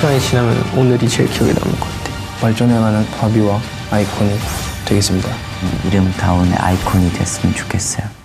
시간이 지나면 오늘이 제일 기억에 남을 것 같아요. 발전해가는 바비와 아이콘이 되겠습니다. 네, 이름다운 아이콘이 됐으면 좋겠어요.